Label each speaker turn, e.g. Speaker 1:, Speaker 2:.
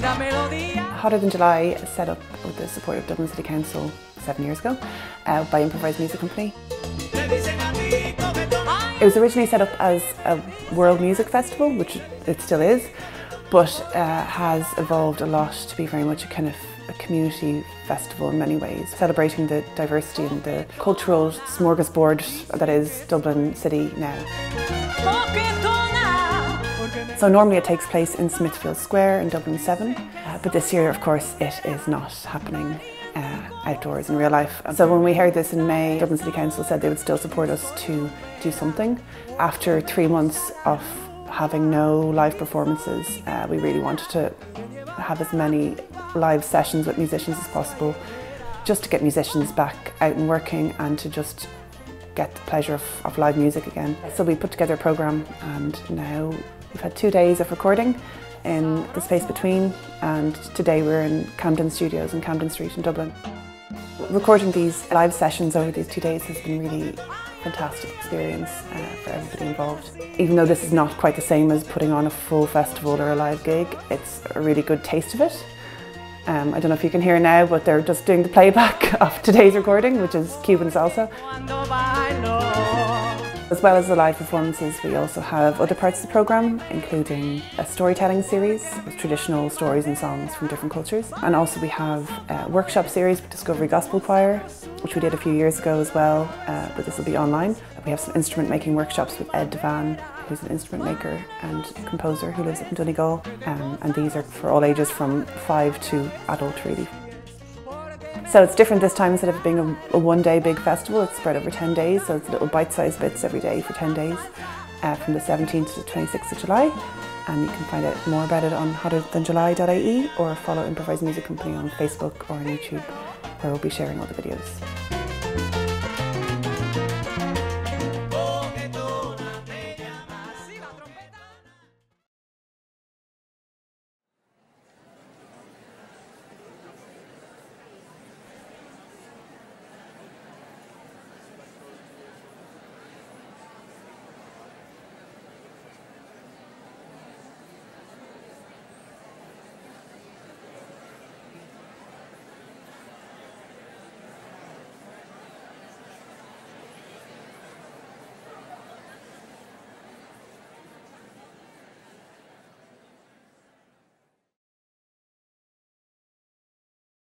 Speaker 1: Hotter Than July set up with the support of Dublin City Council seven years ago uh, by Improvised Music Company. It was originally set up as a world music festival, which it still is, but uh, has evolved a lot to be very much a kind of a community festival in many ways, celebrating the diversity and the cultural smorgasbord that is Dublin City now. So normally it takes place in Smithfield Square in Dublin 7, uh, but this year of course it is not happening uh, outdoors in real life. So when we heard this in May, Dublin City Council said they would still support us to do something. After three months of having no live performances, uh, we really wanted to have as many live sessions with musicians as possible, just to get musicians back out and working and to just get the pleasure of, of live music again. So we put together a programme and now we've had two days of recording in the space between and today we're in Camden Studios in Camden Street in Dublin. Recording these live sessions over these two days has been really fantastic experience uh, for everybody involved. Even though this is not quite the same as putting on a full festival or a live gig, it's a really good taste of it. Um, I don't know if you can hear now, but they're just doing the playback of today's recording, which is Cuban salsa. As well as the live performances, we also have other parts of the programme, including a storytelling series with traditional stories and songs from different cultures. And also we have a workshop series with Discovery Gospel Choir, which we did a few years ago as well, uh, but this will be online. We have some instrument making workshops with Ed Devan, who's an instrument maker and composer who lives in Donegal. Um, and these are for all ages from five to adult really. So it's different this time instead of being a, a one day big festival, it's spread over 10 days. So it's little bite sized bits every day for 10 days uh, from the 17th to the 26th of July. And you can find out more about it on hotterthanjuly.ie or follow Improvised Music Company on Facebook or on YouTube where we'll be sharing all the videos.